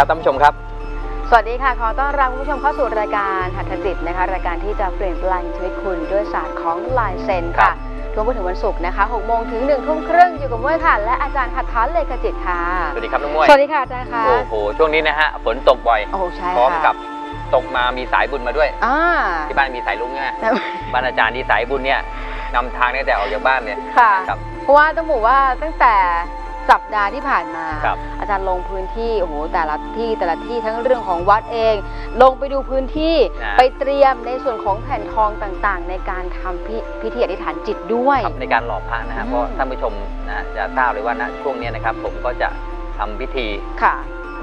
ดีครับท่านผู้ชมครับ สวัสดีค่ะ ขอต้อนรับคุณผู้ชมเข้าสู่รายการหัตถจิตนะคะ รายการที่จะเปลี่ยนแปลงชีวิตคุณด้วยศาสตร์ของลายเซ็นครัค่ะบทุกวันถึงวันศุกร์นะคะ6โมงถึง1ทุ่มครึ่งอยู่กับมวยค่ะ และอาจารย์หัตถานเลขจิตค่ะ สวัสดีครับน้องมวย สวัสดีค่ะอาจารย์ค่ะ โอ้โห ช่วงนี้นะฮะฝนตกบ่อย โอ้ใช่พร้อมค่ะกับตกมามีสายบุญมาด้วยอ่าที่บ้านมีสายลุงใช่ไหมบ้านอาจารย์ที่สายบุญเนี่ยนำทางตั้งแต่ออกจากบ้านเนี่ยค่ะครับเพราะว่าต้องบอกว่าตั้งแต่ สัปดาห์ที่ผ่านมา ครับ อาจารย์ลงพื้นที่โอ้โหแต่ละที่แต่ละที่ทั้งเรื่องของวัดเอง ลงไปดูพื้นที่นะ ไปเตรียมในส่วนของแผ่นทองต่างๆ ในการทำพิพิธีอธิษฐานจิตด้วย ครับในการหล่อพระนะฮะอืม เพราะท่านผู้ชมนะฮะจะทราบเลยว่าณช่วงเนี้ยนะครับ ผมก็จะทำพิธีค่ะ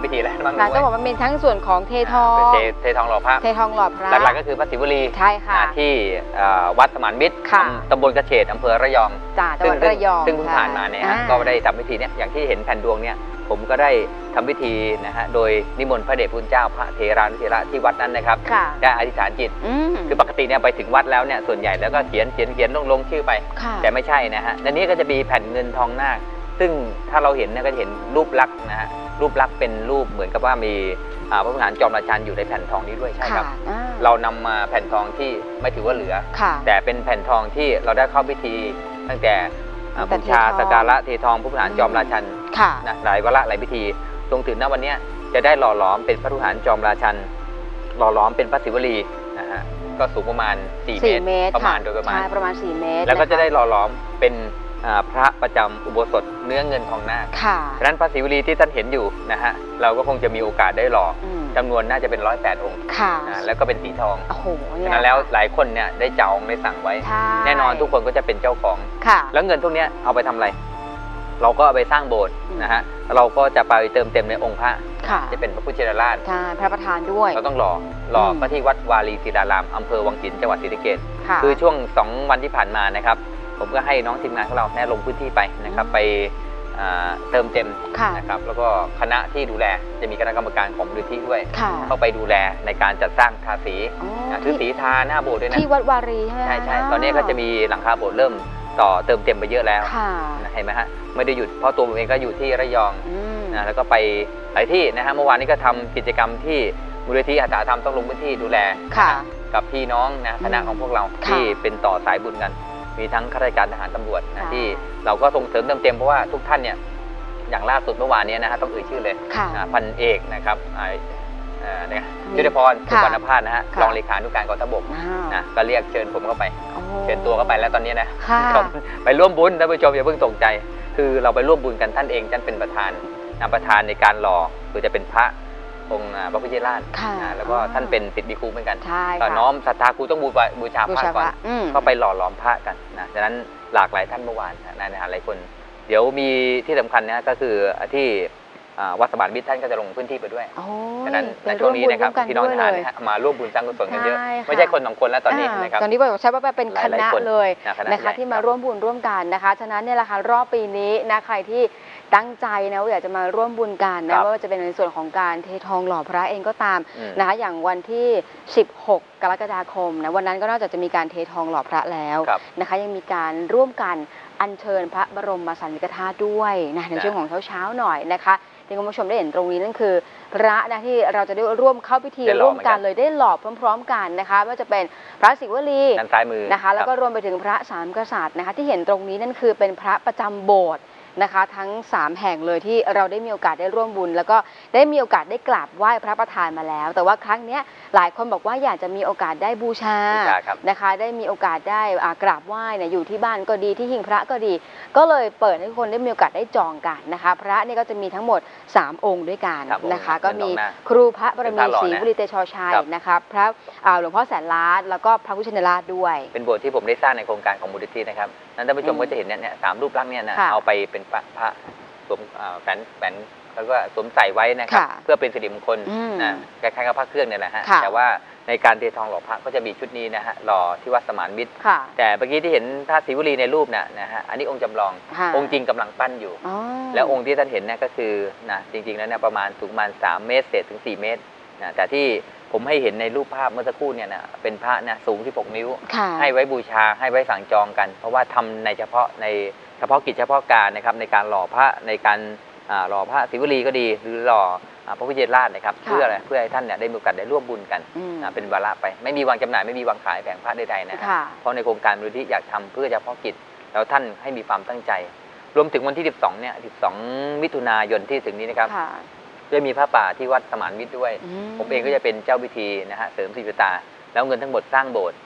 พิธีอะไรบ้างค่ะน้องมต้องบวอกว่ามีทั้งส่วนของเททองเทเททองหล่อพระเททองหล่อพระหลักๆก็คือพระศิวลีใช่ค่ะนะที่เอ่อวัดสมานมิตรค่ะตำบลกระเฉดอำเภอระยองจ่าจังหวัดระยองซึ่งเพิ่งค่ะผ่านมาเนี่ยฮะอ่ก็ได้ทำพิธีเนี่ยอย่างที่เห็นแผ่นดวงเนี่ยผมก็ได้ทำพิธีนะฮะโดยนิมนต์พระเดชพุทธเจ้าพระเทรานุเทระที่วัดนั้นนะครับค่ะได้อธิษฐานจิตอืมคือปกติเนี่ยไปถึงวัดแล้วเนี่ยส่วนใหญ่แล้วก็เขียนเขียนเขียนลงลงชื่อไปค่ะแต่ไม่ใช่นะฮะในนี้ก็จะมีแผ่นเงินทองนาคซึ่งถ้าเราเห็นเนี่ยก็จะเห็นรูปลักษณ์นะฮะ รูปลักษณ์เป็นรูปเหมือนกับว่ามีอ่าพระพุทธหารจอมราชันอยู่ในแผ่นทองนี้ด้วยใช่ครับอ่าเรานำมาแผ่นทองที่ไม่ถือว่าเหลือค่ะแต่เป็นแผ่นทองที่เราได้เข้าพิธีตั้งแต่อ่าตั้บูงแต่ชาเททองสักการะเททองพระพุทธหารจอมราชันค่ะนะหลายวาระหลายพิธีตรงถึงณวันเนี้ยจะได้หล่อหลอมเป็นพระพุทธหารจอมราชันหล่อหลอมเป็นพระศิวลีนะฮะก็สูงประมาณ4สี่เมเมตตรรประมาณโดยประมาณใช่ประมาณ4เมตร แล้วก็นคจะได้หล่อหลอมเป็นอ่า พระประจำอุโบสถเนื้อเงินทองนาคค่ะฉะนั้นพระศิวลีที่ท่านเห็นอยู่นะฮะเราก็คงจะมีโอกาสได้หล่ออืมจำนวนน่าจะเป็นร้อยแปดองค์ค่ะนะแล้วก็เป็นสีทองโอ้โหฉะเนี่ยนั้นแล้วหลายคนเนี่ยได้จองได้สั่งไว้ใช่แน่นอนทุกคนก็จะเป็นเจ้าของค่ะแล้วเงินพวกเนี้ยเอาไปทำอะไร เราก็เอาไปสร้างโบสถ์อืมนะฮะเราก็จะไปเติมเต็มในองค์พระค่ะจะเป็นพระพุทธเจราชใช่พระประธานด้วยเราต้องหล่อหล่ออมก็ที่วัดวารีศิลารามอำเภอวังหินจังหวัดศรีสะเกษค่ะคือช่วง 2 วันที่ผ่านมานะครับ ผมก็ให้น้องทีมงานของเราแน่ยลงพื้นที่ไปนะครับอืมไปอ่าเติมเต็มค่ะนะครับแล้วก็คณะที่ดูแลจะมีคณะกรรมการของมูลนิธิด้วยค่ะเข้าไปดูแลในการจัดสร้างทาสีอ๋อนะซื้อสีทาหน้าโบสถ์ด้วยนะที่วัดวารีใช่ไหมใช่ใช่ตอนนี้ก็จะมีหลังคาโบสถ์เริ่มต่อเติมเต็มไปเยอะแล้วค่ะนะเห็นไหมฮะไม่ได้หยุดเพราะตัวผมเองก็อยู่ที่ระยองอืมนะแล้วก็ไปหลายที่นะฮะเมื่อวานนี้ก็ทำกิจกรรมที่มูลนิธิอาสาธรรมต้องลงพื้นที่ดูแลค่ะนะกับพี่น้องนะคณะของพวกเราค่ะที่เป็นต่อสายบุญกัน มีทั้งข้าราชการทหารตำรวจนะค่ะที่เราก็ส่งเสริมเติมเต็มเพราะว่าทุกท่านเนี่ยอย่างล่าสุดเมื่อวานนี้นะฮะต้องเอ่ยชื่อเลยค่ะอ่าพันเอกนะครับอ่าเอ่อเนี่ยมียุทธพรสุค่ะวรรณพาสนะฮะค่ะรองเลขานุการกองทัพบกอ้าวนะก็เรียกเชิญผมเข้าไปโอ้เชิญตัวเข้าไปแล้วตอนนี้นะค่ะครับไปร่วมบุญท่านผู้ชมอย่าเพิ่งตกใจ คือเราไปร่วมบุญกันท่านเองท่านเป็นประธานนำประธานในการหล่อคือจะเป็นพระ องค์อ่าพระพุทธราชค่ะอ่าแล้วก็ท่านเป็นศิษย์มีครูเหมือนกันใช่ก็ค่ะน้อมศรัทธาครูต้องบูชาบูชาบูพระชาพก่อนระอืมก็ไปหล่อหลอมพระกันนะฉะนั้นหลากหลายท่านเมื่อวานนะนายทหารหลายคน เดี๋ยวมีที่สำคัญนะก็คือที่อ่าวัดสมานมิตรท่านก็จะลงพื้นที่ไปด้วยโอ้ยฉะนั้นเป็ในช่วงนี้นะครับร่วมบุญพี่น้องร่ทวมกัหารด้วยนะฮะมาร่วมบุญสร้างกุศลกันเยอะใช่ค่ะไม่ใช่คนสองคนแล้วตอนนี้านะครับ ตอนนี้บอกใช้ว่าเป็นคหลายณะๆคนเลยนะคณะนะคะใหญ่ที่มาครับร่วมบุญร่วมกันนะคะ ฉะนั้นเนี่ยแหละค่ะรอบปีนี้นะใครที่ ตั้งใจนะว่าอยากจะมาร่วมบุญกันครันะบไม่ว่าจะเป็นในส่วนของการเททองหล่อพระเองก็ตามอืมนะคะอย่างวันที่ 16 กรกฎาคมนะวันนั้นก็นอกจากจะมีการเททองหล่อพระแล้วครับนะคะยังมีการร่วมกันอัญเชิญพระบรมสารีริกธาตุด้วยนะในนะช่วงของเช้าๆหน่อยนะคะที่คุณผู้ชมได้เห็นตรงนี้นั่นคือ พระนะที่เราจะได้ร่วมเข้าพิธีได้หล่อร่วมกันเหมือนกันเลยได้หล่อพร้อม ๆ กันนะคะไม่ว่าจะเป็นพระศิวลีด้านซ้ายมือนะคะ แล้วก็รับรวมไปถึงพระสามกษัตริย์นะคะ ที่เห็นตรงนี้นั่นคือเป็นพระประจำโบสถ์ นะคะ ทั้ง 3 แห่งเลยที่เราได้มีโอกาสได้ร่วมบุญ แล้วก็ได้มีโอกาสได้กราบไหว้พระประธานมาแล้ว แต่ว่าครั้งเนี้ยหลายคนบอกว่าอยากจะมีโอกาสได้บูชาบูชาครับ นะคะ ได้มีโอกาสได้อ่ากราบไหว้เนี่ยอยู่ที่บ้านก็ดีที่หิ้งพระก็ดี ก็เลยเปิดให้คนได้มีโอกาสได้จองกันนะคะ พระนี่ก็จะมีทั้งหมด 3 องค์ด้วยกันครับผมนะคะเป็นก็มีองค์หน้าครูพระบรเป็นมีพระหล่อศรีนะบุรีเตโชชัยครับ นะคะพระอ่าหลวงพ่อแสนล้านแล้วก็พระพุทธชินราชด้วย เป็นโบสถ์ที่ผมได้สร้างในโครงการของมูลนิธินะครับนั้นท่านผู้ชมอืมก็จะเห็นเนี่ยเนี่ยสามรูปลักษณ์เนี่ยนะค่ะ เอาไปเป็นพระพระสวมอ่าแฝนแฝนแล้วก็สวมใส่ไว้นะครับ ค่ะเพื่อเป็นสิริมงคลอืมนะคล้ายๆกับพระเครื่องเนี่ยแหละฮะค่ะ แต่ว่าในการเททองหล่อพระก็จะมีชุดนี้นะฮะหล่อที่วัดสมานมิตร ค่ะ แต่เมื่อกี้ที่เห็นพระศิวลีในรูปน่ะนะฮะอันนี้องค์จำลอง ค่ะ องค์จริงกำลังปั้นอยู่ อ๋อ แล้วองค์ที่ท่านเห็นเนี่ยก็คือนะจริงๆแล้วเนี่ยประมาณสูงประมาณ3เมตรเศษถึง 4 เมตรนะแต่ที่ ผมให้เห็นในรูปภาพเมื่อสักครู่เนี่ยนะเป็นพระนะสูง 16 นิ้ว ค่ะให้ไว้บูชาให้ไว้สั่งจองกัน เพราะว่าทำในเฉพาะในเฉพาะกิจเฉพาะการนะครับในการหล่อพระในการอ่ารอพระศิวลีก็ดี หรือรออ่าพระพุทธเจ้าราชนะครับค่ะ เพื่ออะไรเพื่อให้ท่านเนี่ยได้มีโอกาสได้ร่วมบุญกันอืมนะเป็นวาระไป ไม่มีวางจำหน่ายไม่มีวางขายแผงพระใดๆนะฮะ ค่ะ เพราะในโครงการมูลนิธิอยากทำเพื่อเฉพาะกิจ แล้วท่านให้มีความตั้งใจ รวมถึงวันที่ 12 เนี่ย 12 มิถุนายนที่ถึงนี้นะครับ ค่ะ จะมีพระป่าที่วัดสมานมิตรด้วยอืผมเองก็จะเป็นเจ้าพิธีนะฮะเสริมศิริตา แล้วเงินทั้งหมดสร้างโบสถ์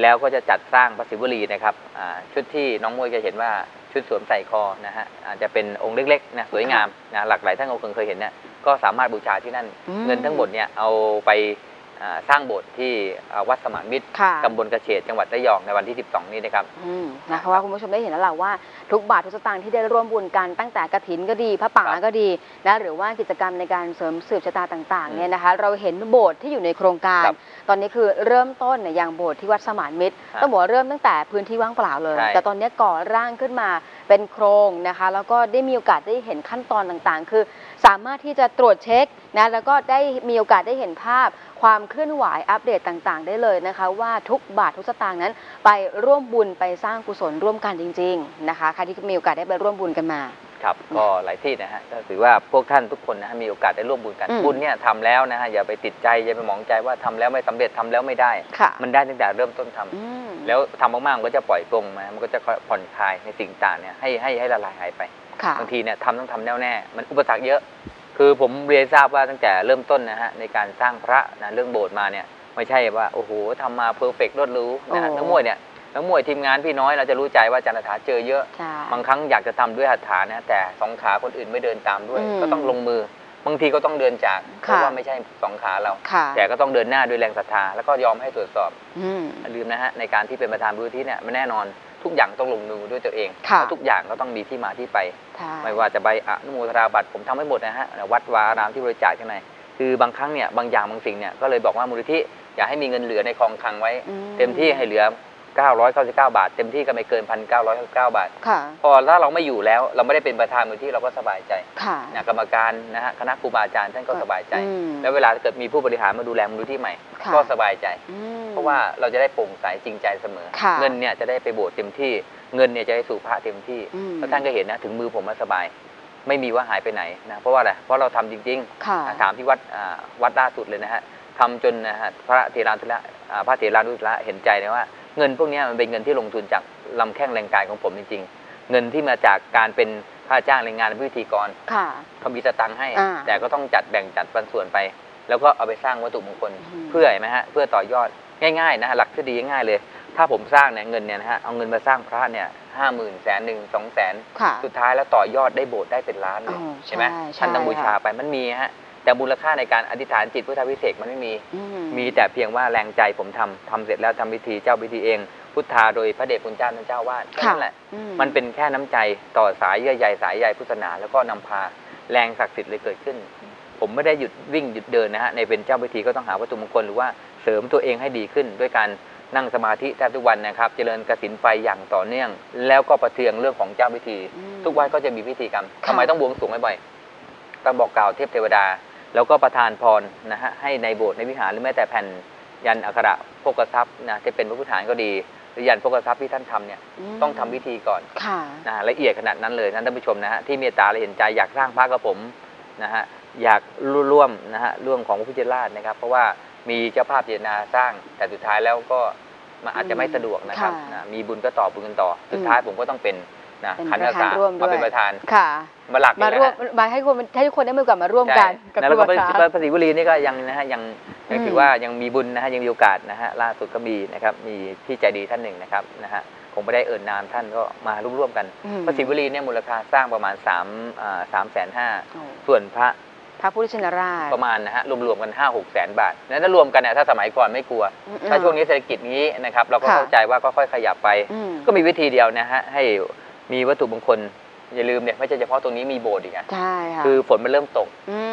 แล้วก็จะจัดสร้างพระศิวลีนะครับอ่าชุดที่น้องมวยจะเห็นว่าชุดสวมใส่คอนะฮะอาจจะเป็นองค์เล็กๆนะสวยงามนะหลากหลายท่านคงเคยเห็นเนี่ยก็สามารถบูชาที่นั่นอืมเงินทั้งหมดเนี่ยเอาไปอ่า สร้างโบสถ์ที่อ่าวัดสมานมิตรค่ะตำบลกระเฉดจังหวัดระยองในวันที่ 12 นี้นะครับอืมนะคะว่าคุณผู้ชมได้เห็นแล้วแหละว่าทุกบาททุกสตางค์ที่ได้ร่วมบุญกันตั้งแต่กระถินก็ดีพระป่าครับก็ดีนะหรือว่ากิจกรรมในการเสริมสืบชะตาต่างอืๆมเนี่ยนะคะเราเห็นโบสถ์ที่อยู่ในโครงการครับตอนนี้คือเริ่มต้นเนี่ยอย่างโบสถ์ที่วัดสมานมิตรครับต้องบอกว่าเริ่มตั้งแต่พื้นที่ว่างเปล่าเลยใช่แต่ตอนนี้ก่อร่างขึ้นมาเป็นโครงนะคะ แล้วก็ได้มีโอกาสได้เห็นขั้นตอนต่างๆ คือ สามารถที่จะตรวจเช็คนะแล้วก็ได้มีโอกาสได้เห็นภาพ ความเคลื่อนไหวอัปเดตต่างๆ ได้เลยนะคะ ว่าทุกบาททุกสตางค์นั้น ไปร่วมบุญไปสร้างกุศลร่วมกันจริง ๆนะคะใครที่มีโอกาสได้ไปร่วมบุญกันมาครับก็หลายที่นะฮะก็ถือว่าพวกท่านทุกคนนะฮะมีโอกาสได้ร่วมบุญกันอืมบุญเนี่ยทำแล้วนะฮะอย่าไปติดใจอย่าไปหมองใจว่าทำแล้วไม่สำเร็จทำแล้วไม่ได้ค่ะมันได้ตั้งแต่เริ่มต้นทำอืมแล้วทำมากๆมันก็จะปล่อยปลงมามันก็จะผ่อนคลายในสิ่งต่างเนี่ยให้ให้ให้ละลายหายไปค่ะบางทีเนี่ยทำต้องทำแน่วแน่มันอุปสรรคเยอะ คือผมเรียนทราบว่าตั้งแต่เริ่มต้นนะฮะในการสร้างพระนะเรื่องโบสถ์มาเนี่ยไม่ใช่ว่าโอ้โหทำมาเพอร์เฟกต์รวดรู้นะฮะโอ้นักมวยเนี่ยนักมวยทีมงานพี่น้อยเราจะรู้ใจว่าจันทถาเจอเยอะ ใช่ บางครั้งอยากจะทำด้วยหัตถานะแต่สองขาคนอื่นไม่เดินตามด้วย อืมก็ต้องลงมือบางทีก็ต้องเดินจากเพค่ะราะว่าไม่ใช่สองขาเรา ค่ะแต่ก็ต้องเดินหน้าด้วยแรงศรัทธาแล้วก็ยอมให้ตรวจสอบอืม อย่าลืมนะฮะในการที่เป็นประธานบูรที่เนี่ยมันแน่นอน ทุกอย่างต้องลงมือด้วยตัวเองค่ะแล้วทุกอย่างก็ต้องมีที่มาที่ไปใช่ไม่ว่าจะใบอนุโมทนาบัตรผมทำให้หมดนะฮะวัดวาอารามที่บริจาคข้างในคือบางครั้งเนี่ยบางอย่างบางสิ่งเนี่ยก็เลยบอกว่ามูลนิธิอยากให้มีเงินเหลือในคลองคลังไว้อืเต็มที่ให้เหลือ 999 บาท เต็มที่ก็ไม่เกิน 1,999 บาท ค่ะ พอถ้าเราไม่อยู่แล้วเราไม่ได้เป็นประธานมูลที่เราก็สบายใจค่ะ นะกรรมการนะฮะคณะครูบาอาจารย์ท่านก็สบายใจ อืมแล้วเวลาเกิดมีผู้บริหารมาดูแลมูลที่ใหม่ ค่ะ ก็สบายใจ อืม เพราะว่าเราจะได้โปร่งใสจริงใจเสมอ ค่ะเงินเนี่ยจะได้ไปโบสถ์เต็มที่ เงินเนี่ยจะได้สู่พระเต็มที่อืม แล้วท่านก็เห็นนะถึงมือผมมาสบาย ไม่มีว่าหายไปไหนนะเพราะว่าอะไรเพราะเราทำจริงค่ะๆถามที่วัดอ่าวัดล่าสุดเลยนะฮะทำจนนะฮะพระเทรานุระอ่าพระเทรานุระเห็นใจนะว่า เงินพวกเนี้ยมันเป็นเงินที่ลงทุนจากลำแข้งแรงกายของผมจริงๆ เงินที่มาจากการเป็นค่าจ้างแรงงานเป็นพิธีกรค่ะเขามีสตังค์ให้อ่าแต่ก็ต้องจัดแบ่งจัดปันส่วนไป แล้วก็เอาไปสร้างวัตถุมงคลอืมเพื่อเห็นไหมฮะเพื่อต่อยอดง่ายๆนะฮะหลักทฤษฎีง่ายๆเลย ถ้าผมสร้างเนี่ยเงินเนี่ยนะฮะเอาเงินมาสร้างพระเนี่ยห้าหมื่นแสนหนึ่งสองแสนค่ะสุดท้ายแล้วต่อยอดได้โบสถ์ได้เป็นล้านเลยอ๋อใช่ไหมใช่ใช่ท่านต้องบูชาค่ะไปมันมีฮะ แต่มูลค่าในการอธิษฐานจิตพุทธวิเศษกมันไม่มีอืมีแต่เพียงว่าแรงใจผมทำทำเสร็จแล้วทำพิธีเจ้าพิธีเอง พุทธาโดยพระเดชคุณเจ้าท่านเจ้าวาดแค่ค่ะนั้นแหละอืมันเป็นแค่น้ำใจต่อสายเยื่อใยสายใยพุทธศาสนาแล้วก็นำพาแรงศักดิ์สิทธิ์เลยเกิดขึ้น ผมไม่ได้หยุดวิ่งหยุดเดินนะฮะในเป็นเจ้าพิธีก็ต้องหาวัตถุมงคลหรือว่าเสริมตัวเองให้ดีขึ้น ด้วยการนั่งสมาธิแทบทุกวันนะครับเจริญกสินไฟอย่างต่อเนื่อง แล้วก็ประเทืองเรื่องของเจ้าพิธีอืมทุกวัดก็จะมีพิธีกรรมค่ะทำไมต้องบวงสรวงบ่อยๆต้องบอกกล่าวเทพเทวดา แล้วก็ประทานพรนะฮะให้ในโบสถ์ในวิหารหรือแม้แต่แผ่นยันอักขระโภกทรัพย์นะจะเป็นพระพุทธฐานก็ดี หรือยันโภกทรัพย์ที่ท่านทำเนี่ยมต้องทำพิธีก่อนค่ะนะฮะละเอียดขนาดนั้นเลยนะท่านผู้ชมนะฮะที่เมตตาและเห็นใจอยากสร้างพระกับผมนะฮะอยากร่วมนะฮะร่วมของพระพุทธเจ้านะครับ เพราะว่ามีเจ้าภาพเจตนาสร้างแต่สุดท้ายแล้วก็มันอาจจะไม่สะดวกนะครับค่ะนะมีบุญก็ต่อบุญกันต่อ สุดท้ายผมก็ต้องเป็น นะเป็นขันประอาธานสาร่วมด้วย มาเป็นประธานค่ะ มาหลักมานี่ร่วมแหละฮะมาให้คนให้ทุกคนได้มีโอกาสมาร่วมกันกับใช่แล้วก็ครูบาอาจารย์พระศรีวลีนี่ก็ยังนะฮะยังยังอืม ถือว่ายังมีบุญนะฮะยังมีโอกาสนะฮะล่าสุดก็มีนะครับมีพี่ใจดีท่านหนึ่งนะครับนะฮะคงไม่ได้เอ่ยนามท่านก็มาร่วมๆกัน อืมพระศิวลีเนี่ยมูลค่าสร้างประมาณ3อ่าสามแสนห้าโอ้ส่วนพระพระพุทธชินราชประมาณนะฮะรวมๆกัน 5 6 แสนบาทนั้นถ้ารวมกันเนี่ยถ้าสมัยก่อนไม่กลัว อืม ถ้าช่วงนี้เศรษฐกิจนี้นะครับเราก็ค่ะ เข้าใจว่าก็ค่อยขยับไป อืม ก็มีวิธีเดียวนะฮะให้ มีวัตถุมงคลอย่าลืมเนี่ยไม่ใช่เฉพาะตรงนี้มีโบสถ์อีกอะใช่ค่ะคือฝนมันเริ่มตก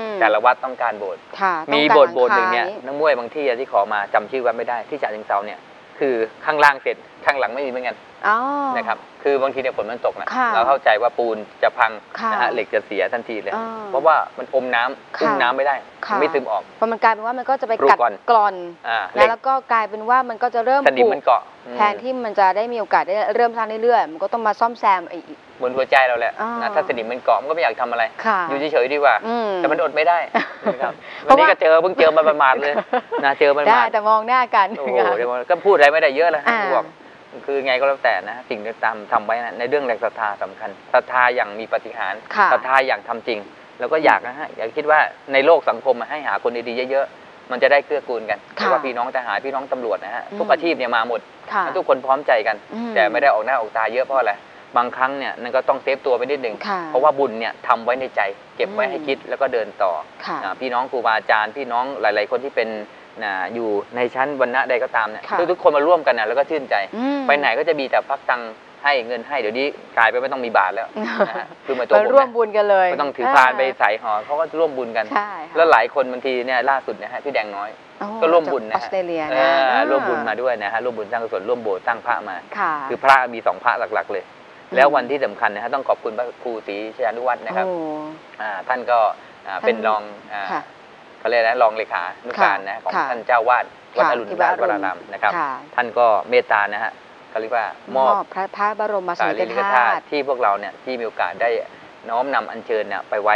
มแต่ละวัดต้องการโบสถ์ค่ะมีต้องการโบสถ์โบสถ์หนึ่งเนี่ยลัคานักมวยบางที่ที่ขอมาจำชื่อวัดไม่ได้ที่ฉะเชิงเซาเนี่ยคือข้างล่างเสร็จ ข้างหลังไม่มีเหมือนกันอ๋อ นะครับ คือบางทีเนี่ยฝนมันตกนะ ค่ะเราเข้าใจว่าปูนจะพังค่ะนะฮะเหล็กจะเสียทันทีเลย อ่าเพราะว่ามันอมน้ำค่ะอุ้มน้ำไม่ได้ค่ะไม่ซึมออก เพราะมันกลายเป็นว่ามันก็จะไปรูกัดก่อน กร่อนอ่าเหแล้ล็วกแล้วก็กลายเป็นว่ามันก็จะเริ่มสนิมผุมันเกาะอืมแทนที่มันจะได้มีโอกาสได้เริ่มสร้างเรื่อยๆมันก็ต้องมาซ่อมแซมไอ้บนหัวใจเราแหละอ่านะถ้าสนิมมันเกาะมันก็ไม่อยากทำอะไร ค่ะอยู่เฉยๆดีกว่า อืม แต่มันอดไม่ได้นะครับเพวันราะนี้ว่าก็เจอเพิ่งเจอมาประมาทเลยนะเจอมันได้มาแต่มองหน้ากันโอ้โหเดี๋ยวมันก็พูดอะไรไม่ได้เยอะแล้วฮะอ่า บอก คือไงก็แล้วแต่นะสิ่งที่ตามทำไว้นะในเรื่องแรงศรัทธาสำคัญศรัทธาอย่างมีปฏิหารย์ค่ะศรัทธาอย่างทำจริง แล้วก็อยากนะฮะอยากคิดว่าในโลกสังคมอะให้หาคนดีๆเยอะๆมันจะได้เกื้อกูลกันค่ะไม่ว่าพี่น้องทหารพี่น้องตำรวจนะฮะอืมทุกอาชีพเนี่ยมาหมดค่ะทุกคนพร้อมใจกันอืมแต่ไม่ได้ออกหน้าออกตาเยอะเพราะอะไรบางครั้งเนี่ยนั่นก็ต้องเซฟตัวไปนิดหนึ่งค่ะเพราะว่าบุญเนี่ยทำไว้ในใจ เก็บไว้อืมให้คิดแล้วก็เดินต่อค่ะอ่าพี่น้องครูบาอาจารย์ พี่น้องหลาย ๆ คนที่เป็น นะอยู่ในชั้นวรรณะใดก็ตามเนี่ยค่ะทุกๆคนมาร่วมกันนะแล้วก็ชื่นใจ อืม ไปไหนก็จะมีแต่พักตังค์ให้เงินให้เดี๋ยวนี้กลายไปไม่ต้องมีบาทแล้วนะฮะคือหมายตัวไปผมร่วมนะบุญกันเลยไม่ต้องถือพานไปใส่ห่อเขาก็ร่วมบุญกัน ใช่ค่ะแล้วหลายคนบางทีเนี่ยล่าสุดนะฮะพี่แดงน้อย โอ้ก็ร่วมบุญจากนะออสเตรเลียเอนะออ่ร่วมบุญมาด้วยนะฮะร่วมบุญสร้างกุศลร่วมโบสถ์สร้างพระมา ค่ะ คือพระมีสองพระหลักๆเลยอืมแล้ววันที่สำคัญนะฮะต้องขอบคุณพระครูศรีชยานุวัฒน์นะครับโอ้ อ่าท่านก็อ่าท่านเป็นรองอ่าค่ะ เขาเรียกนะรองเลขานุการนะของค่ะท่านเจ้าวาดวัดค่ะอรุณที่วัราดชอรุวณรารามนะครับค่ะท่านก็เมตตานะฮะเขาเรียกว่ามมออบบพระพระบรมสาสารีรีริริกกธาธาตุตุที่พวกเราเนี่ยที่มีโอกาสได้น้อมนำอัญเชิญเนี่ยไปไว้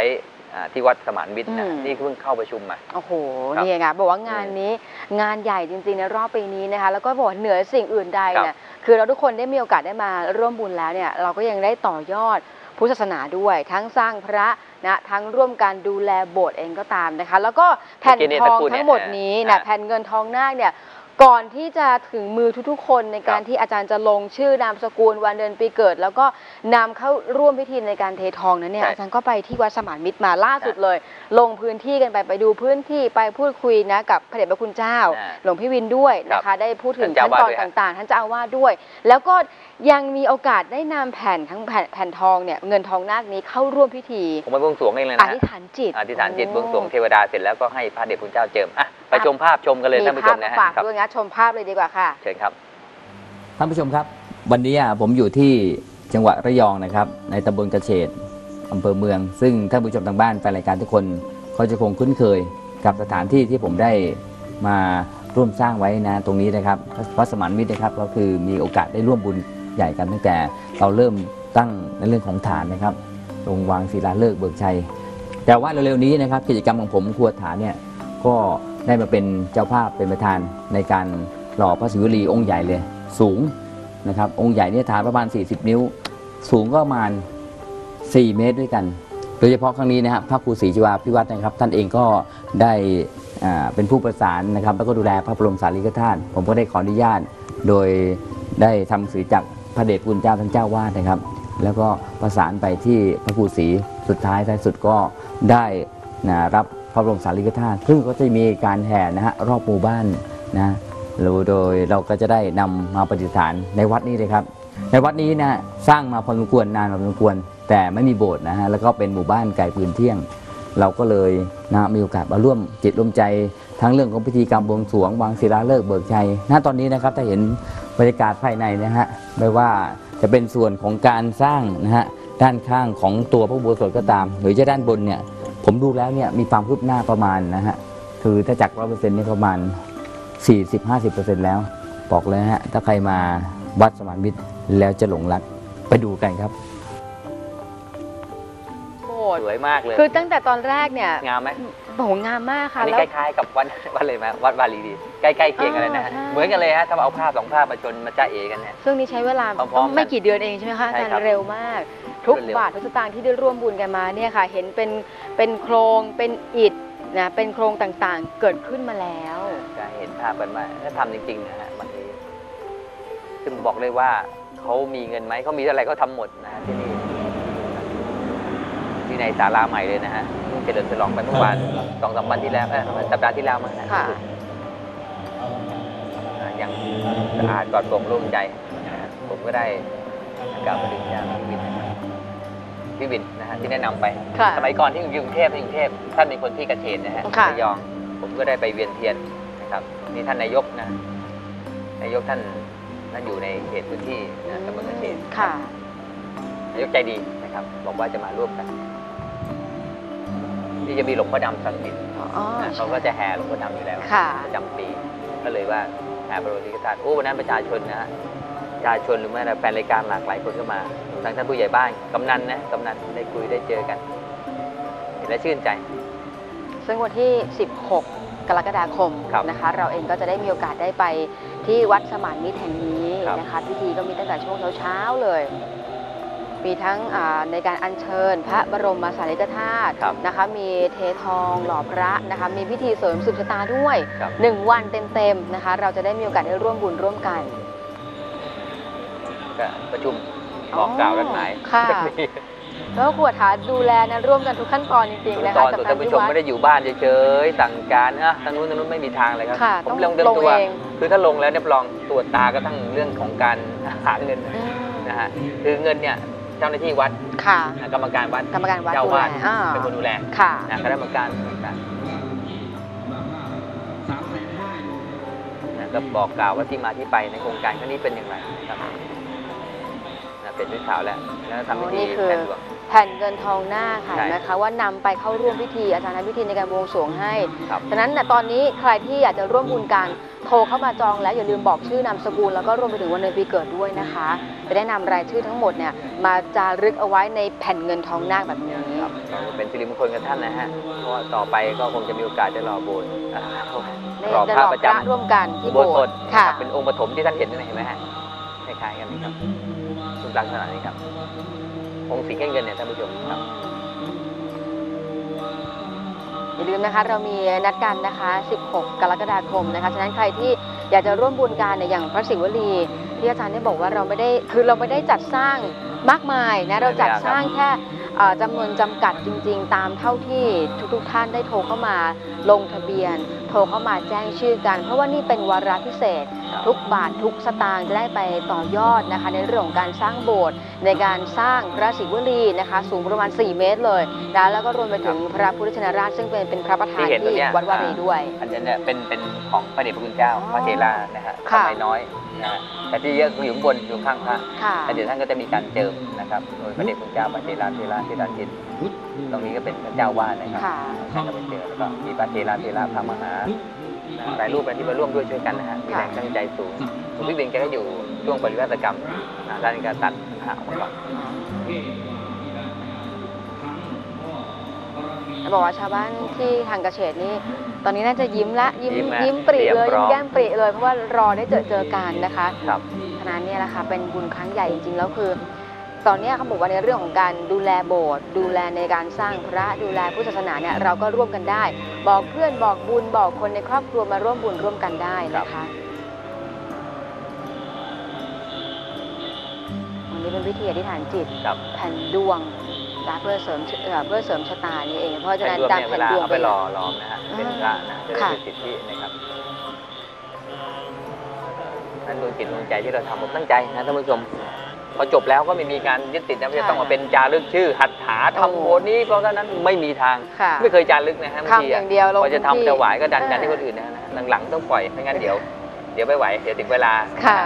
อ่าที่วัดสมานมิตรนะอืมนี่เพิ่งเข้าประชุมมาโอ้โหครับนี่ไงบอกว่างานนี้งานใหญ่จริงๆในรอบปีนี้นะคะ แล้วก็บอกว่าเหนือสิ่งอื่นใดเนี่ยคือเราทุกคนได้มีโอกาสได้มาร่วมบุญแล้วเนี่ยเราก็ยังได้ต่อยอดพุทธศาสนาด้วย ทั้งสร้างพระ นะทั้งร่วมการดูแลโบสถ์เองก็ตามนะคะ แล้วก็แผ่นเมื่อกี้เนี่ยทองตะกรุดเนี่ยทั้งหมดนี้นะอ่าแผ่นเงินทองนาคเนี่ยก่อนที่จะถึงมือทุกๆ คนในการครับ ที่อาจารย์จะลงชื่อนามสกุลวันเดือนปีเกิด แล้วก็นำเข้าร่วมพิธีในการเททองนั้นเนี่ยใช่อาจารย์ก็ไปที่วัดสมานมิตรมาล่าสุดเลย ลงพื้นที่กันไปไปดูพื้นที่ไปพูดคุยนะกับพระเดชพระคุณเจ้า อ่า หลวงพี่วินด้วยนะครัคะ บได้พูดถึงท่าขั้นนเจ้าตอนวาดด้วยฮะต่างๆ ท่านเจ้าอาวาสด้วย แล้วก็ ยังมีโอกาสได้นำแผ่นทั้งแผ่นแผ่นทองเนี่ยเงินทองนาคนี้เข้าร่วมพิธีผมไปบวงสรวงเองเลยอนะฮะธิษฐานจิตอธิษฐานจิตบวงสรวงโอ้เทวดาเสร็จแล้วก็ให้พระเดชคุณเจ้าเจิมอะไปชมภาพชมกันเลยท่านผู้ชภาพมมานะฮะฝากครับด้วยนะชมภาพเลยดีกว่าค่ะ เชิญครับ ท่านผู้ชมครับ วันนี้อะผมอยู่ที่จังหวัดระยองนะครับ ในตำบลกระเฉดอำเภอเมือง ซึ่งท่านผู้ชมทางบ้านแฟนรายการทุกคนเขาจะคงคุ้นเคยกับสถานที่ที่ผมได้มาร่วมสร้างไว้นะตรงนี้นะครับวัดสมานมิตรนะครับก็คือมีโอกาสได้ร่วมบุญ ใหญ่กันตั้งแต่เราเริ่มตั้งในเรื่องของฐานนะครับลงวางศิลาฤกษ์เบิกชัย แต่ว่าเร็วๆนี้นะครับกิจกรรมของผมครัวฐานเนี่ยก็ได้มาเป็นเจ้าภาพเป็นประธานในการหล่อพระศิวลีองค์ใหญ่เลยสูงนะครับองค์ใหญ่เนี่ยฐานประมาณ 40 นิ้ว สูงก็ประมาณ 4 เมตรด้วยกัน โดยเฉพาะครั้งนี้นะครับพระครูศรีจิวาพิวัตรนะครับ ท่านเองก็ได้เป็นผู้ประสานนะครับ แล้วก็ดูแลพระบรมสารีริกธาตุผมก็ได้ขออนุญาต โดยได้ทำสื่อจาก ระเดชคุณเจ้าท่านเจ้าวาดนะครับ แล้วก็ประสานไปที่พระครูศรีสุดท้ายท้ายสุดก็ได้นะรับพระบรมสารีริกธาตุซึ่งก็จะมีการแห่นะฮะรอบหมู่บ้านนะแล้โดยเราก็จะได้นำมาปฏิสานในวัดนี้เลยครับ ในวัดนี้นะสร้างมาพอสมควรนานพอสมควร แต่ไม่มีโบสถ์นะฮะแล้วก็เป็นหมู่บ้านไก่ปืนเที่ยง เราก็เลยนะมีโอกาสมาร่วมจิตร่วมใจทั้งเรื่องของพิธีกรรมบวงสรวงวางศิลาฤกษ์เบิกชัยณตอนนี้นะครับถ้าเห็น บรรยากาศภายในนะฮะไม่ว่าจะเป็นส่วนของการสร้างนะฮะด้านข้างของตัวพระอุโบสถก็ตาม หรือจะด้านบนเนี่ยผมดูแล้วเนี่ยมีความคืบหน้าประมาณนะฮะคือถ้าจากร้อยเปอร์เซ็นต์นี่ประมาณ 40-50%แล้ว บอกเลยฮะถ้าใครมาวัดสมานมิตรแล้วจะหลงรักไปดูกันครับ สถ์สวยมากเลย คือตั้งแต่ตอนแรกเนี่ยงามไหมโอ้โหงามมากอัค่ะนนี้แล้ว คล้ายๆกับวัดวัดเลยไหมวัดวาลีดีใกล้ๆเคียงกันเลยนะฮะอ่าใช่ เหมือนกันเลยฮะถ้าเอาภาพสองภาพมาชนมาจ้าเอกันเนี่ย ซึ่งนี่ใช้เวลาพร้อมๆกันไม่กี่เดือนเองใช่ไหมคะอาใช่จารครับย์เร็วมาก ทุกรวดเร็ว บาททุกสตางค์ที่ได้ร่วมบุญกันมาเนี่ยค่ะ เห็นเป็นเป็นโครงเป็นอิฐนะเป็นโครงต่างๆ เกิดขึ้นมาแล้ว จะเห็นภาพกันว่าถ้าทำจริงๆนะฮะบางทีซึ่งบอกเลยว่าเขามีเงินไหมเขามีอะไรเขาทำหมดนะฮะที่นี่ที่ ในศาลาใหม่เลยนะฮะเพิ่งเจริญฉลองไปเมื่อวานสองสามวันที่แล้วเออสัปดาห์ที่แล้วมั้งนะค่ะ อ่ายังสะอาดปลอดโปร่งโล่งใจนะฮะผมก็ได้กล่าวมาถึงอย่างพี่วินนะครับพี่วินนะฮะที่แนะนำไป ค่ะ สมัยก่อนที่อยู่กรุงเทพที่กรุงเทพท่านเป็นคนที่กระเฉดนะฮะค่ะ ระยองผมก็ได้ไปเวียนเทียนนะครับนี่ท่านนายกนะนายกท่านท่านอยู่ในเขตพื้นที่นะตำบลกระเฉดค่ะ นายกใจดีนะครับ บอกว่าจะมาร่วมกัน ที่จะมีหลวงพ่อดำสังดิษฐ์อ๋อนะเขาก็จะแห่หลวงพ่อดำอยู่แล้วค่ะ ประจำปีก็เลยว่าแห่ประวัติศาสตร์โอ้วันนั้นประชาชนนะฮะประชาชนหรือแม้แต่แฟนรายการหลากหลายคนก็มาโอ้ทางท่านผู้ใหญ่บ้านกำนันนะกำนันได้คุยได้เจอกันเห็นแล้วชื่นใจ ซึ่งวันที่ 16 กรกฎาคมครับ นะคะ เราเองก็จะได้มีโอกาสได้ไปที่วัดสมานมิตรแห่งนี้ครับนะคะ พิธีก็มีตั้งแต่ช่วงเช้าๆเลย มีทั้งอ่าในการอัญเชิญ พระบรมสารีริกธาตุครับนะคะ มีเททองหล่อพระนะคะ มีพิธีเสริมสืบชะตาด้วยครับหนึ่งวันเต็มๆนะคะ เราจะได้มีโอกาสได้ร่วมบุญร่วมกันก็ประชุมบอกกล่าวกันหมายค่ะแล้วขวดหาดูแลนะร่วมกันทุกขั้นตอนจริงๆนะตคะอนกับสุดทาท่างนที่ผู้ชมวัดไม่ได้อยู่บ้านเฉยๆสั่งการอะทางนู้นทางนู้นไม่มีทางเลยครับค่ะผมต้องลงเต็มลงตัวเองคือถ้าลงแล้วเนี่ยลองตรวจตาก็ทั้งเรื่องของการหาเงินอืมนะฮะคือเงินเนี่ย เจ้าหน้าที่วัดค่ะ กรรมการวัดกรรมการวัดเจ้าดูแลวาดอ่า เป็นคนดูแลค่ะนะคณะกรรมการต่างๆนะก็บอกกล่าวว่าที่มาที่ไปในโครงการครั้งนี้เป็นอย่างไรนะครับนะ เป็นด้วยข่าวแล้วแล้วทำพิโอ้ธีนี่คือแผ่นหลวง แผ่นเงินทองหน้าค่ะใช่นะคะว่านำไปเข้าร่วมพิธีอาจารย์ทำพิธีในการบวงสรวงให้ครับ ฉะนั้นน่ะตอนนี้ใครที่อยากจะร่วมบุญกันโทรเข้ามาจองแล้วอย่าลืมบอกชื่อนามสกุลแล้วก็รวมไปถึงวันเดือนปีเกิดด้วยนะคะจะได้นำรายชื่อทั้งหมดเนี่ยมาจารึกเอาไว้ในแผ่นเงินทองหน้าแบบนี้ครับก็เป็นสิริมงคลกับท่านนะฮะเพราะว่าต่อไปก็คงจะมีโอกาสได้รอโบสถ์อ่ารอได้พระหล่อประพระจำร่วมกันที่โบโบสสถ์ถ์สดค่ะรับเป็นองค์ปฐมที่ท่านเห็นนี่เห็นไหมฮะคล้ายๆกันนี่ครับรูป ลักษณะนี้ครับ องค์สีแก้เงินเนี่ยท่านผู้ชมครับ อย่าลืมนะคะ เรามีนัดกันนะคะ 16 กรกฎาคมนะคะ ฉะนั้นใครที่อยากจะร่วมบุญการเนี่ยอย่างพระศิวลีที่อาจารย์ได้บอกว่าเราไม่ได้คือเราไม่ได้จัดสร้างมากมายนะเราจัดสร้างแค่ จำนวนจำกัดจริง ๆ ตามเท่าที่ทุกๆ ท่านได้โทรเข้ามาลงทะเบียน โทรเข้ามาแจ้งชื่อกัน เพราะว่านี่เป็นวาระพิเศษ ทุกบาททุกสตางค์จะได้ไปต่อยอดนะคะ ในเรื่องของการสร้างโบสถ์ในการสร้างพระศิวลีนะคะ สูงประมาณ 4 เมตรเลยนะแล้วก็รวมไปถึงพระพุทธชินราชซึ่งเป็นเป็นพระประธานที่เห็นตรงที่เนี้ย วัดวารีด้วย อันนี้เนี่ยเป็นเป็นของพระเดชพระคุณเจ้าอ๋อพระเทรานะฮะค่ะทำไมน้อย นะฮะแต่ที่เยอะคืออยู่ข้างบนอยู่ข้างพระค่ะแล้วเดี๋ยวท่านก็จะมีการเจิมนะครับโดยพระเดชพระคุณเจ้าพระเทราเทราเทราจิตตรงนี้ก็เป็นพระเจ้าวาดนะครับค่ะท่านก็ไปเจอแล้วก็มีพระเทราเทระพระมหานะหลายรูปนะที่มาร่วมด้วยช่วยกันนะฮะมีแรงตั้งใจสูงหลวงพี่เบนแกก็อยู่ช่วงปฏิวัติกรรมนะด้านการตัดหาออกมาก่อน จะ บอกว่าชาวบ้านที่ทางกระเฉดนี่ตอนนี้น่าจะยิ้มละยิ้มยิ้มนะยิ้มปรีเลยเตรียมพร้ยิ้อมมแก้มปรีเลยเพราะว่ารอได้เจอเจอกันนะคะครับ ฉะนั้นเนี่ยแหละค่ะเป็นบุญครั้งใหญ่จริงๆแล้วคือ ตอนเนี้ยเขาบอกว่าในเรื่องของการดูแลโบสถ์ดูแลในการสร้างพระดูแลพุทธศาสนาเนี่ยเราก็ร่วมกันได้ บอกเพื่อนบอกบุญบอกคนในครอบครัวมาร่วมบุญร่วมกันได้นะคะวันนี้เป็นวิธีอธิษฐานจิต ครับ แผ่นดวง นะเพื่อเสริมเอ่อเพื่อเสริมชะตานี่เอง เพราะฉะแผ่นั้นนดวงตามเนี่ยเวแผ่นลาดวงเอาไปหล่อหลอมนะฮะเป็นพระนะจะได้ค่ะเป็นสิทธินะครับนั่นดวงจิตดวงใจที่เราทำผมตั้งใจนะท่านผู้ชมพอจบแล้วก็ไม่มีการยึดติดนะว่าจะต้องมาเป็นจารึกชื่อ หัตถาทำโบสถ์นี้เพราะฉะนั้นไม่มีทางค่ะไม่เคยจารึกนะฮะบางทีทำอย่างเดียวลงพอจะพื้นที่ทำถวายก็ดันเออดันให้คนอื่นนะฮะหลังๆต้องปล่อยไม่งั้นเดี๋ยว เดี๋ยวไม่ไหวเดี๋ยวถึงเวลาค่ะ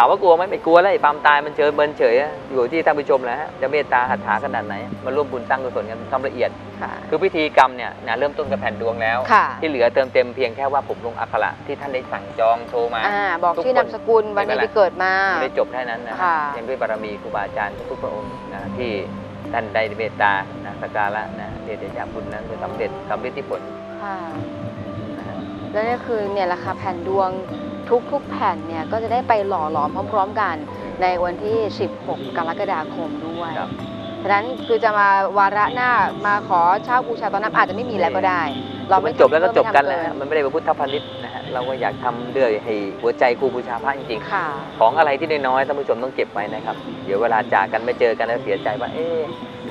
ถามว่ากลัวไหมไม่กลัวแล้วไอ้ความตายมันเฉยเมินเฉยอะอยู่ที่ท่านผู้ชมแหละฮะจะเมตตาหัตถาขนาดไหนมาร่วมบุญสร้างกุศลกันทำละเอียดค่ะคือพิธีกรรมเนี่ยนะเริ่มต้นกับแผ่นดวงแล้วค่ะที่เหลือเติมเต็มเพียงแค่ว่าผมลงอักขระที่ท่านได้สั่งจองโทรมาอ่าบอกทุกชื่อคนนามสกุลวันไม่นี้เป็นไรที่เกิดมาไม่ได้จบแค่นั้นนะค่ะยังด้วยบารมีครูบาอาจารย์ทุกๆพระองค์นะที่ท่านได้เมตตานะสักการะนะเดชเดชะบุญนั้นจะสำเร็จสำเร็จที่ผลค่ะนะฮะแล้วนี่คือเนี่ยแหละค่ะแผ่นดวง ทุกๆแผ่นเนี่ยก็จะได้ไปหล่อหลอมพร้อม ๆ กันในวันที่ 16 กรกฎาคมด้วยครับฉะนั้นคือจะมาวาระหน้ามาขอเช่าบูชาตอนนั้นอาจจะไม่มีแล้วก็ได้ เรามัไม่นจบแล้วก็ทำจบกันไม่แล้วทำฮะมันไม่ได้เป็นพุทธพาณิชย์นะฮะเราก็อยากทำด้วยให้หัวใจครูบูชาพระจริงๆค่ะของอะไรที่น้อยๆท่านผู้ชมต้องเก็บไว้นะครับ เดี๋ยวเวลาจากกันไม่เจอกันแล้วเสียใจว่าเอ๊ะ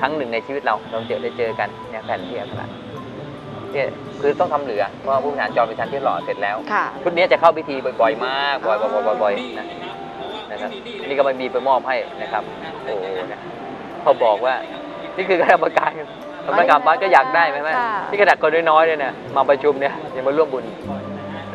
ครั้งหนึ่งในชีวิตเราเราเจอได้เจอกันเนี่ยแผ่นที่อัคระเนี่ ยคือต้องทำเหลือเพราะว่าผู้บริหารจอมเป็นชั้นที่หล่อเสร็จแล้ว ค่ะ ชุดนี้จะเข้าพิธีบ่อยๆ มากบ่อยๆบ่อยๆนะนะครับนี่ก็มันมีไปมอบให้นะครับโอ้โหนะเขาบอกว่า นี่คือกรรมการกรรมการบ้านก็อยากได้ไหมแม่ค่ะ นี่ขนาดคนน้อยๆเลยเนี่ยมาประชุมเนี่ยยังมาร่วมบุญ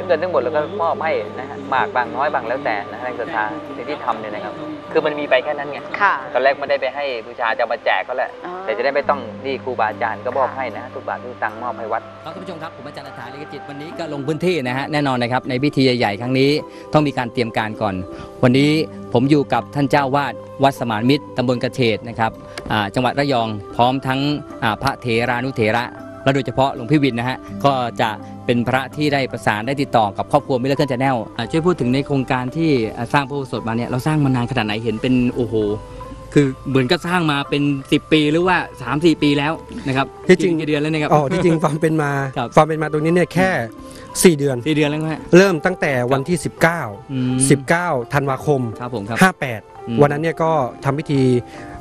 เงินทั้งหมดเราก็มอบให้นะฮะมากบางน้อยบางแล้วแต่นะแรงศรัทธาสิ่งที่ทำเนี่ยนะครับ คือมันมีไปแค่นั้นไงค่ะ ตอนแรกไม่ได้ไปให้บูชาจะเอามาแจกก็แหละ อ๋อแต่จะได้ไม่ต้องนี่ครูบาอาจารย์ก็มอบค่ะ ให้นะทุกบาททุกสตังค์มอบให้วัด ครับท่านผู้ชมครับผมอาจารย์อาถาลิขจิตวันนี้ก็ลงพื้นที่นะฮะแน่นอนนะครับในพิธีใหญ่ๆครั้งนี้ต้องมีการเตรียมการก่อน วันนี้ผมอยู่กับท่านเจ้าอาวาสวัดสมานมิตรตำบลกระเฉดนะครับอ่าจังหวัดระยองพร้อมทั้งอ่าพระเถรานุเถระ และโดยเฉพาะหลวงพี่วินนะฮะก็จะเป็นพระที่ได้ประสานได้ติดต่อกับครอบครัว Miracle Channelช่วยพูดถึงในโครงการที่อ่าสร้างพระอุโบสถมาเนี่ยเราสร้างมานานขนาดไหนเห็นเป็นโอ้โหคือเหมือนก็สร้างมาเป็น 10 ปีหรือว่า 3-4 ปีแล้วนะครับที่จริงกี่เดือนแล้วนะครับอ๋อที่จริงความเป็นมาครับความเป็นมาตรงนี้เนี่ยแค่ 4 เดือนสี่เดือนแล้วนะฮะเริ่มตั้งแต่วันที่อืม19 19ธันวาคมครับผมครับอืม58 วันนั้นเนี่ยก็ทำพิธี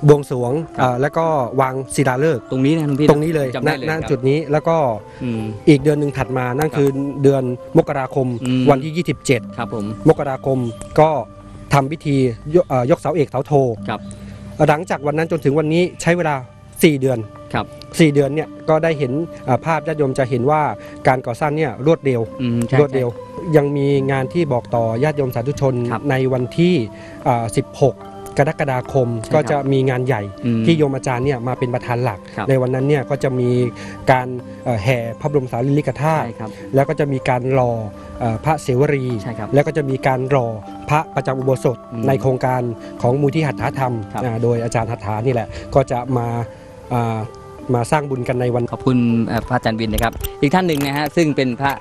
บวงสรวงครับเอ่อแล้วก็วางศิลาฤกษ์ตรงนี้นะคุณพี่ตรงนี้เลยจำณได้เลยณครับจุดนี้แล้วก็อืม อีกเดือนหนึ่งถัดมานั่นคือเดือนมกราคมอืม วันที่ 27 ครับผมมกราคมก็ทำพิธียกเอ่อยกเสาเอกเสาโท ครับหลังจากวันนั้นจนถึงวันนี้ใช้เวลา 4 เดือน ครับ4 เดือนเนี่ยก็ได้เห็นเอ่อภาพญาติโยมจะเห็นว่าการก่อสร้างเนี่ยรวดเร็ว อืมใช่รวดเร็วยังมีงานที่บอกต่อญาติโยมสาธุชนครับในวันที่อ่า16 กรกฎาคมใช่ก็ครับจะมีงานใหญ่อืมที่โยมอาจารย์เนี่ยมาเป็นประธานหลักครับในวันนั้นเนี่ยก็จะมีการเอ่อแห่พระบรมสารีริกธาตุใช่ครับแล้วก็จะมีการรอเอ่อพระสีวลีใช่ครับแล้วก็จะมีการรอพระประจำอุโบสถอืมในโครงการของมูลนิธิหัตถธรรมครับอ่าโดยอาจารย์หัตถานี่แหละก็จะมาอ่ามาสร้างบุญกันในวันขอบคุณเอ่อพระอาจารย์วินนะครับ อีกท่านหนึ่งนะฮะซึ่งเป็นพระอ่า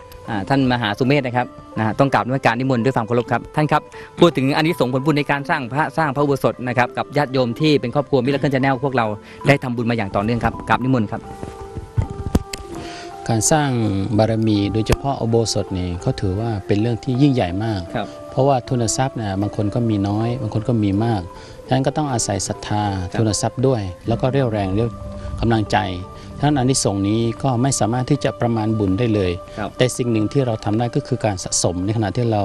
ท่านมหาสุเมธนะครับนะฮะต้องกราบด้วยการนิมนต์ด้วยความเคารพครับท่านครับพูดถึงอันนี้ส่งส์ผลบุญในการสร้างพระสร้างพระอุโบสถนะครับกับญาติโยมที่เป็นครอบครัว Miracle Channel พวกเราได้ทำบุญมาอย่างต่อเนื่องครับกราบนิมนต์ครับการสร้างบารมีโดยเฉพาะอุโบสถนี่เขาถือว่าเป็นเรื่องที่ยิ่งใหญ่มากครับเพราะว่าทุนทรัพย์นะบางคนก็มีน้อย บางคนก็มีมากฉะนั้นก็ต้องอาศัยศรัทธาครับทุนทรัพย์ด้วย แล้วก็เรี่ยวแรงเรี่ยวกำลังใจฉะ นั้นอานิสงส์นี้ก็ไม่สามารถที่จะประมาณบุญได้เลยครับแต่สิ่งหนึ่งที่เราทำได้ก็คือการสะสมในขณะที่เรา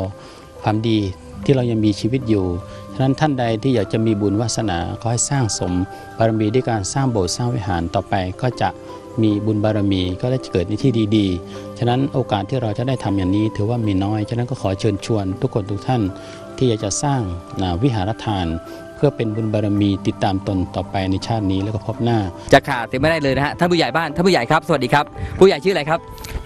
ความดีที่เรายังมีชีวิตอยู่ ฉะนั้นท่านใดที่อยากจะมีบุญวาสนาก็ให้สร้างสมบารมีด้วยการสร้างโบสถ์สร้างวิหารต่อไปก็จะมีบุญบารมีก็ได้เกิดในที่ดีๆ ฉะนั้นโอกาสที่เราจะได้ทำอย่างนี้ถือว่ามีน้อย ฉะนั้นก็ขอเชิญชวนทุกคนทุกท่านที่อยากจะสร้างนะวิหารทาน เพื่อเป็นบุญบารมีติดตามตนต่อไปในชาตินี้แล้วก็พบหน้า จะขาดเสียไม่ได้เลยนะฮะท่านผู้ใหญ่บ้านท่านผู้ใหญ่ครับสวัสดีครับ ผู้ใหญ่ชื่ออะไรครับ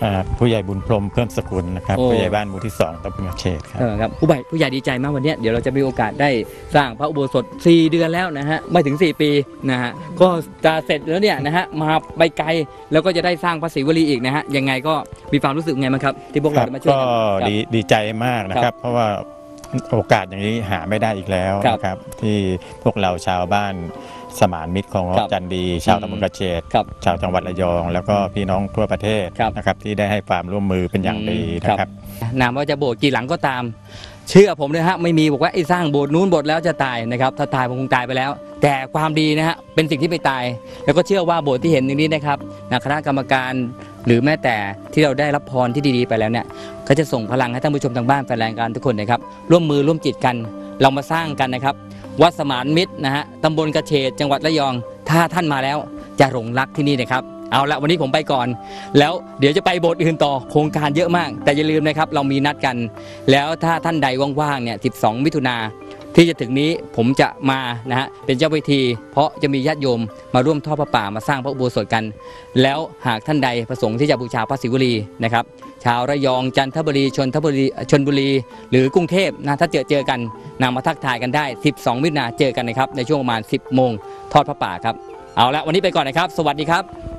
อ่าผู้ใหญ่บุญพรหมเพิ่มสกุลนะครับโอ้ ผู้ใหญ่บ้านหมู่ที่สองตำบลกระเฉดครับเออครับผู้ใหญ่ผู้ใหญ่ดีใจมากวันเนี้ยเดี๋ยวเราจะมีโอกาสได้สร้างพระอุโบสถ 4 เดือนแล้วนะฮะไม่ถึง 4 ปีนะฮะก็จะเสร็จแล้วเนี่ยนะฮะมาไปไกลแล้วก็จะได้สร้างพระศิวลีอีกนะฮะยังไงก็มีความรู้สึกไงบ้างครับที่พวกคเรารับได้มาช่วยก็กันครับ ดีดีใจมากนะคครัรับ บ เพราะว่า โอกาสอย่างนี้หาไม่ได้อีกแล้วครับนะครับ ที่พวกเราชาวบ้านสมานมิตรของรครับถจันดี ชาวอืมตำบลกระเฉดครับชาวจังหวัดระยอง แล้วก็พี่น้องทั่วประเทศครับนะครับ ที่ได้ให้ความร่วมมือเป็นอย่างดีนะครับนามว่าจะโบสถ์กี่หลังก็ตาม เชื่อผมเลยฮะไม่มีบอกว่าไอ้สร้างโบสถ์นู้นโบสถ์แล้วจะตายนะครับถ้าตายผมคงตายไปแล้ว แต่ความดีนะฮะเป็นสิ่งที่ไม่ตาย แล้วก็เชื่อว่าโบสถ์ที่เห็นอย่างนี้นะครับนะคณะกรรมการ หรือแม้แต่ที่เราได้รับพรที่ดีๆไปแล้วเนี่ยก็จะส่งพลังให้ท่านผู้ชมทางบ้านแฟนรายการทุกคนนะครับร่วมมือร่วมจิตกันเรามาสร้างกันนะครับ วัดสมานมิตรนะฮะตำบลกระเฉดจังหวัดระยอง ถ้าท่านมาแล้วจะหลงรักที่นี่นะครับเอาละวันนี้ผมไปก่อน แล้วเดี๋ยวจะไปโบสถ์อื่นต่อโครงการเยอะมาก แต่อย่าลืมนะครับเรามีนัดกัน แล้วถ้าท่านใดว่างๆเนี่ย 12 มิถุนา ที่จะถึงนี้ผมจะมานะฮะเป็นเจ้าพิธี เพราะจะมีญาติโยมมาร่วมทอดพระป่ามาสร้างพระอุโบสถกัน แล้วหากท่านใดประสงค์ที่จะบูชาพระศิวลีนะครับ ชาวระยองจันทบุรีชนทบุรีชนบุรี หรือกรุงเทพนะถ้าเจอเจอกันนำมาทักทายกันได้ 12 มิถุนาเจอกันนะครับในช่วงประมาณ 10 โมงทอดพระป่าครับเอาละวันนี้ไปก่อนนะครับ สวัสดีครับ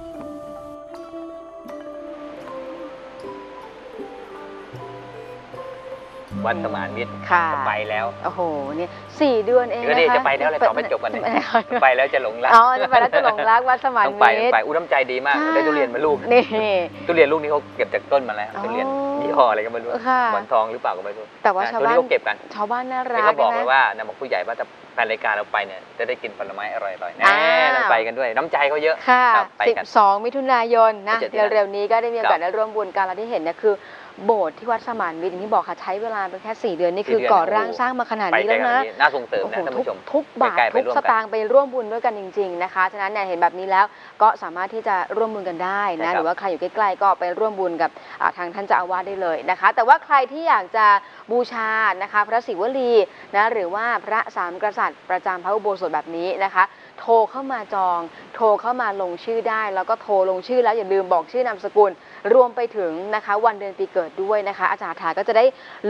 วัดสมานมิตรค่ะไปแล้วโอ้โหเนี่ยสี่เดือนเองเดี๋ยวนะดิคะจะไปแล้วเลยต่อไม่จบกันเนี่ยไปแล้วจะหลงรักอ๋อจะไปแล้วจะหลงรักวัดสมานต้องไปมิต้อตงไปรอุ้น้ำใจดีมากใช่ได้ทุเรียนมาลูกนี่ทุเรียนลูกนี้เขาเก็บจากต้นมาแล้วอ๋อทุเรียนยี่ห้ออะไรก็ไม่รู้ค่ะหมอนทองหรือเปล่าก็ไม่รู้แต่ว่านะชาวตัวบ้านี้นเขาเก็บกันชาวบ้านน่ารันี่กเขาบอกนะเลยว่านะบอกผู้ใหญ่ว่าถ้าแฟนรายการเราไปเนี่ยจะได้กินผลไม้อร่อยๆอ้าแน่วเราไปกันด้วยน้ำใจเขาเยอะค่ะครับไปกัน12 มิถุนายนนะไปเจอที่นั่นเร็วๆนี้ก็ได้มีโอกาสครับได้ร่วมบุญกันแล้วที่เห็นเนี่ยคือ โบสถ์ที่วัดสมานมิตรอย่างที่บอกค่ะใช้เวลาเป็นแค่4เดือนนี่คือสี่เดือนก่อโอ้โหร่างสร้างมาขนาดไปนี้ไกลแล้วขนานะดนี้น่าส่งเสริมโอ้โหนะท่านทุกผู้ชมทุกบาทใกล้ๆไปทุกร่วมสกันตางค์ไปร่วมบุญด้วยกันจริง ๆนะคะฉะนั้นเนี่ยเห็นแบบนี้แล้วก็สามารถที่จะร่วมบุญกันได้ใช่นะครับหรือว่าใครอยู่ใกล้ๆก็ไปร่วมบุญกับอ่าทางท่านเจ้าอาวาสได้เลยนะคะ แต่ว่าใครที่อยากจะบูชานะคะพระศิวลีนะหรือว่าพระสามกษัตริย์ ประจำพระอุโบสถแบบนี้นะคะโทรเข้ามาจอง โทรเข้ามาลงชื่อได้ แล้วก็โทรลงชื่อแล้วอย่าลืมบอกชื่อนามสกุล รวมไปถึงนะคะวันเดือนปีเกิดด้วยนะคะ อาจารย์ถาก็จะได้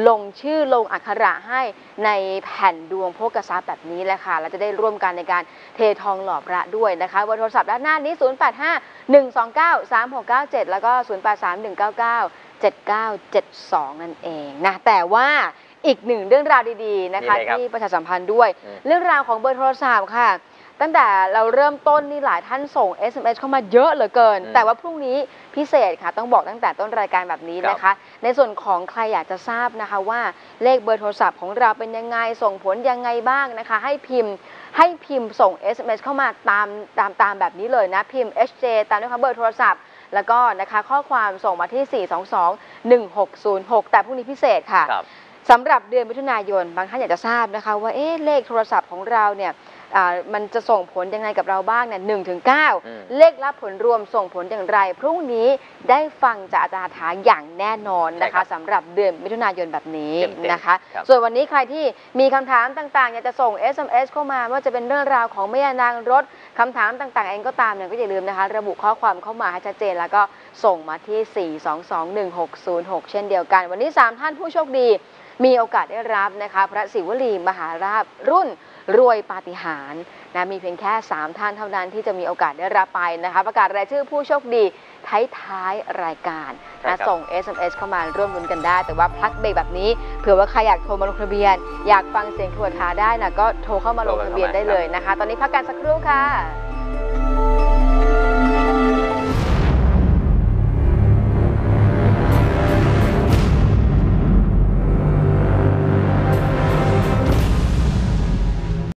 ลงชื่อลงอักขระให้ในแผ่นดวงโภกทรัพย์แบบนี้แหละค่ะแล้วจะได้ร่วมกันในการเททองหล่อพระด้วยนะคะเบอร์โทรศัพท์ด้านหน้านี้ 085 129 3697 แล้วก็ 083 199 7972 นั่นเองนะแต่ว่าอีกหนึ่งเรื่องราวดีๆนะคะมีอะไรครับที่ประชาสัมพันธ์ด้วยอืมเรื่องราวของเบอร์โทรศัพท์ค่ะ ตั้งแต่เราเริ่มต้นนี่หลายท่านส่ง SMS เข้ามาเยอะเหลือเกิน อืมแต่ว่าพรุ่งนี้พิเศษค่ะ ต้องบอกตั้งแต่ต้นรายการแบบนี้นะคะ ในส่วนของใครอยากจะทราบนะคะว่าเลขเบอร์โทรศัพท์ของเราเป็นยังไง ส่งผลยังไงบ้างนะคะ ให้พิมพ์ให้พิมพ์ส่ง SMS เข้ามาตามตามตามแบบนี้เลยนะ พิมพ์ HJ ตามด้วยคำเบอร์โทรศัพท์ แล้วก็นะคะข้อความส่งมาที่ 422 1606 แต่พรุ่งนี้พิเศษค่ะ ครับ สำหรับเดือนมิถุนายน บางท่านอยากจะทราบนะคะว่าเอ๊ะเลขโทรศัพท์ของเราเนี่ย อ่ามันจะส่งผลยังไงกับเราบ้างเนี่ยหนึ่งถึงเก้าอืมเลขรับผลรวมส่งผลอย่างไร พรุ่งนี้ได้ฟังจากอาจารย์ถาอย่างแน่นอนนะใช่ครัคะบสำหรับเดือนมิถุนายนแบบนี้เต็มๆนะคะ ครับ ส่วนวันนี้ใครที่มีคำถามต่างๆอยากจะส่ง SMS เข้ามาว่าจะเป็นเรื่องราวของแม่ยานางรถคำถามต่างๆ เองก็ตามเนี่ยก็อย่าลืมนะคะ ระบุข้อความเข้ามาให้ชัดเจนแล้วก็ส่งมาที่ 4221606 เช่นเดียวกัน วันนี้ 3 ท่านผู้โชคดี มีโอกาสได้รับนะคะ พระศิวลีมหาราชรุ่น รวยปาฏิหาริย์นะมีเพียงแค่ 3 ท่านเท่านั้นที่จะมีโอกาสได้รับไปนะคะ ประกาศรายชื่อผู้โชคดีท้ายๆรายการใช่ครันะบส่ง SMS เข้ามาร่วมลุ้นกันได้ แต่ว่าพักเบรกแบบนี้เผื่อว่าใครอยากโทรมาลงทะเบียน อยากฟังเสียงถั่วทาได้นะก็โทรเข้ามาลงทะเบียนได้เลยนะคะ ตอนนี้พักกันสักครู่ค่ะ